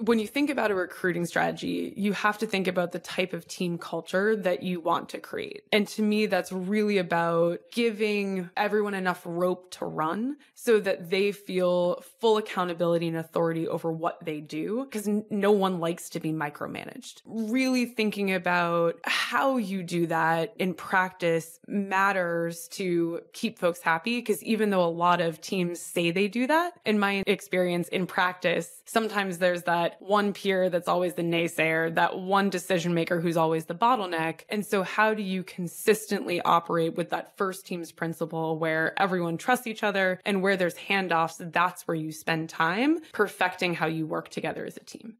when you think about a recruiting strategy, you have to think about the type of team culture that you want to create. And to me, that's really about giving everyone enough rope to run so that they feel full accountability and authority over what they do because n- no one likes to be micromanaged. Really thinking about how you do that in practice matters to keep folks happy because even though a lot of teams say they do that, in my experience in practice, sometimes there's that one peer that's always the naysayer, that one decision maker who's always the bottleneck. And so how do you consistently operate with that first team's principle where everyone trusts each other and where there's handoffs, that's where you spend time perfecting how you work together as a team.